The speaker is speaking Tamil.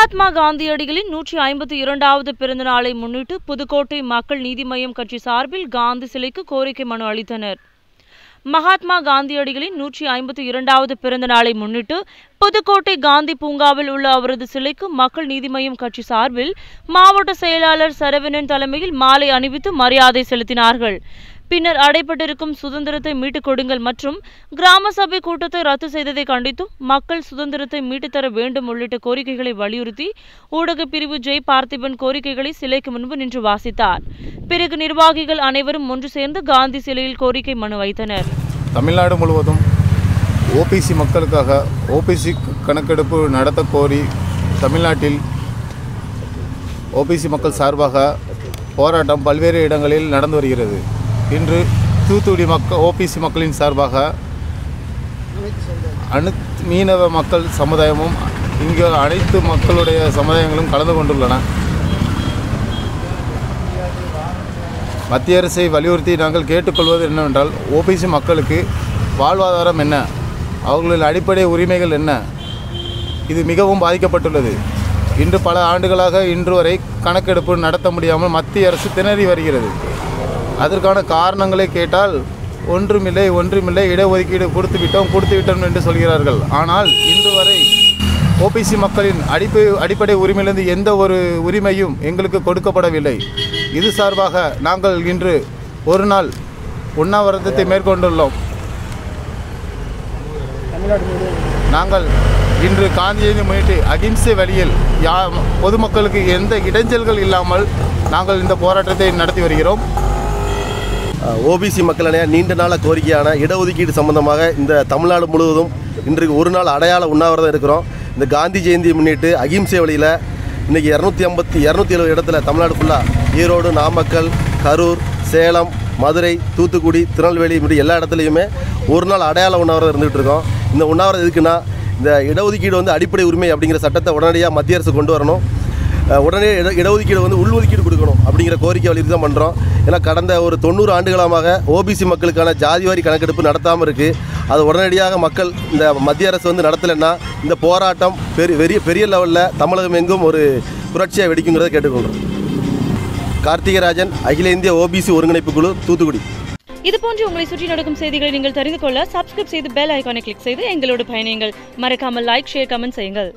மகாத்மா காந்தியடிகளின் நூற்றி ஐம்பத்தி இரண்டாவது பிறந்த நாளை முன்னிட்டு புதுக்கோட்டை மக்கள் நீதி மய்யம் கட்சி சார்பில் காந்தி சிலைக்கு கோரிக்கை மனு அளித்தனர். மகாத்மா காந்தியடிகளின் நூற்றி ஐம்பத்தி இரண்டாவது பிறந்த நாளை முன்னிட்டு புதுக்கோட்டை காந்தி பூங்காவில் உள்ள அவரது சிலைக்கு மக்கள் நீதி மய்யம் கட்சி சார்பில் மாவட்ட செயலாளர் சரவணன் தலைமையில் மாலை அணிவித்து மரியாதை செலுத்தினார்கள். பின்னர் அடைபட்டிருக்கும் சுதந்திரத்தை மீட்டுக் கொடுங்கள் மற்றும் கிராம சபை கூட்டத்தை ரத்து செய்ததை கண்டித்தும் மக்கள் சுதந்திரத்தை மீட்டுத்தர வேண்டும் உள்ளிட்ட கோரிக்கைகளை வலியுறுத்தி ஊடகப் பிரிவு ஜெய் பார்த்திபன் கோரிக்கைகளை சிலைக்கு முன்பு நின்று வாசித்தார். பிறகு நிர்வாகிகள் அனைவரும் ஒன்று சேர்ந்து காந்தி சிலையில் கோரிக்கை மனு வைத்தனர். தமிழ்நாடு முழுவதும் ஓபிசி மக்களுக்காக ஓபிசி கணக்கெடுப்பு நடத்த கோரி தமிழ்நாட்டில் ஓபிசி மக்கள் சார்பாக போராட்டம் பல்வேறு இடங்களில் நடந்து வருகிறது. இன்று தூத்துக்குடி மக்கள் ஓபிசி மக்களின் சார்பாக அனு மீனவ மக்கள் சமுதாயமும் இங்கு அனைத்து மக்களுடைய சமுதாயங்களும் கலந்து கொண்டுள்ளன. மத்திய அரசை வலியுறுத்தி நாங்கள் கேட்டுக்கொள்வது என்னவென்றால் ஓபிசி மக்களுக்கு வாழ்வாதாரம் என்ன? அவர்களின் அடிப்படை உரிமைகள் என்ன? இது மிகவும் பாதிக்கப்பட்டுள்ளது. இன்று பல ஆண்டுகளாக இன்று வரை கணக்கெடுப்பு நடத்த முடியாமல் மத்திய அரசு திணறி வருகிறது. அதற்கான காரணங்களை கேட்டால் ஒன்றுமில்லை ஒன்றுமில்லை இடஒதுக்கீடு கொடுத்து விட்டோம் கொடுத்து விட்டோம் என்று சொல்கிறார்கள். ஆனால் இன்று வரை ஓபிசி மக்களின் அடிப்படை அடிப்படை உரிமையிலிருந்து எந்த ஒரு உரிமையும் எங்களுக்கு கொடுக்கப்படவில்லை. இது சார்பாக நாங்கள் இன்று ஒரு நாள் உண்ணாவிரதத்தை மேற்கொண்டுள்ளோம். நாங்கள் இன்று காந்தியை முன்னிட்டு அகிம்சை வழியில் யா பொதுமக்களுக்கு எந்த இடைஞ்சல்கள் இல்லாமல் நாங்கள் இந்த போராட்டத்தை நடத்தி வருகிறோம். ஓபிசி மக்களிடையே நீண்ட நாள கோரிக்கையான இடஒதுக்கீடு சம்பந்தமாக இந்த தமிழ்நாடு முழுவதும் இன்றைக்கு ஒரு நாள் அடையாள உண்ணாவிரதம் இருக்கிறோம். இந்த காந்தி ஜெயந்தியை முன்னிட்டு அகிம்சை வழியில் இன்றைக்கி இரநூத்தி ஐம்பத்தி இரநூத்தி எழுபது இடத்துல தமிழ்நாடு ஃபுல்லாக ஈரோடு நாமக்கல் கரூர் சேலம் மதுரை தூத்துக்குடி திருநெல்வேலி இப்படி எல்லா இடத்துலையுமே ஒரு நாள் அடையாள உண்ணாவிரதம் இருந்துகிட்டு இருக்கோம். இந்த உண்ணாவிரதம் எதுக்குன்னா இந்த இடஒதுக்கீடு வந்து அடிப்படை உரிமை அப்படிங்கிற சட்டத்தை உடனடியாக மத்திய அரசு கொண்டு வரணும். உடனே இட இடஒதுக்கீடு வந்து உள்ஒதுக்கீடு கொடுக்கணும் அப்படிங்கிற கோரிக்கை வலியுறுத்தி தான் பண்ணுறோம் ஏன்னா கடந்த ஒரு தொண்ணூறு ஆண்டுகளமாக ஓபிசி மக்களுக்கான ஜாதிவாரி கணக்கெடுப்பு நடத்தாமல் இருக்குது அது உடனடியாக மக்கள் இந்த மத்திய அரசு வந்து நடத்தலைன்னா இந்த போராட்டம் பெரிய பெரிய பெரிய லெவலில் தமிழகம் எங்கும் ஒரு புரட்சியாக வெடிக்குங்கிறத கேட்டுக்கொள்கிறோம் கார்த்திகராஜன் அகில இந்திய ஓபிசி ஒருங்கிணைப்பு குழு தூத்துக்குடி. இதுபோன்று உங்களை சுற்றி நடக்கும் செய்திகளை நீங்கள் தெரிந்து கொள்ள சப்ஸ்கிரைப் செய்து பெல் ஐக்கானை கிளிக் செய்து எங்களோடு பயணியுங்கள். மறக்காமல் லைக் ஷேர் கமெண்ட் செய்யுங்கள்.